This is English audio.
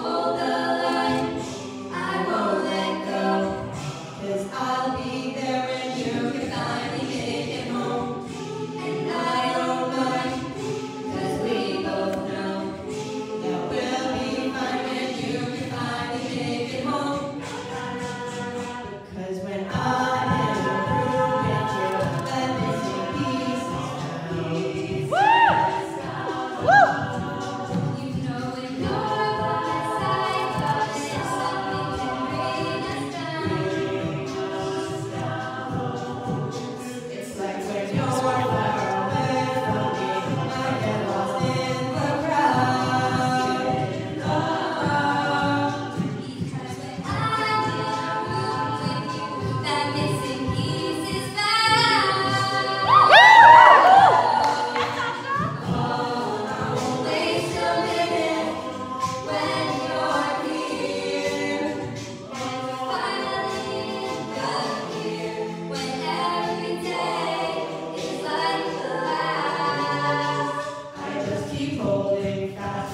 Oh, people, they got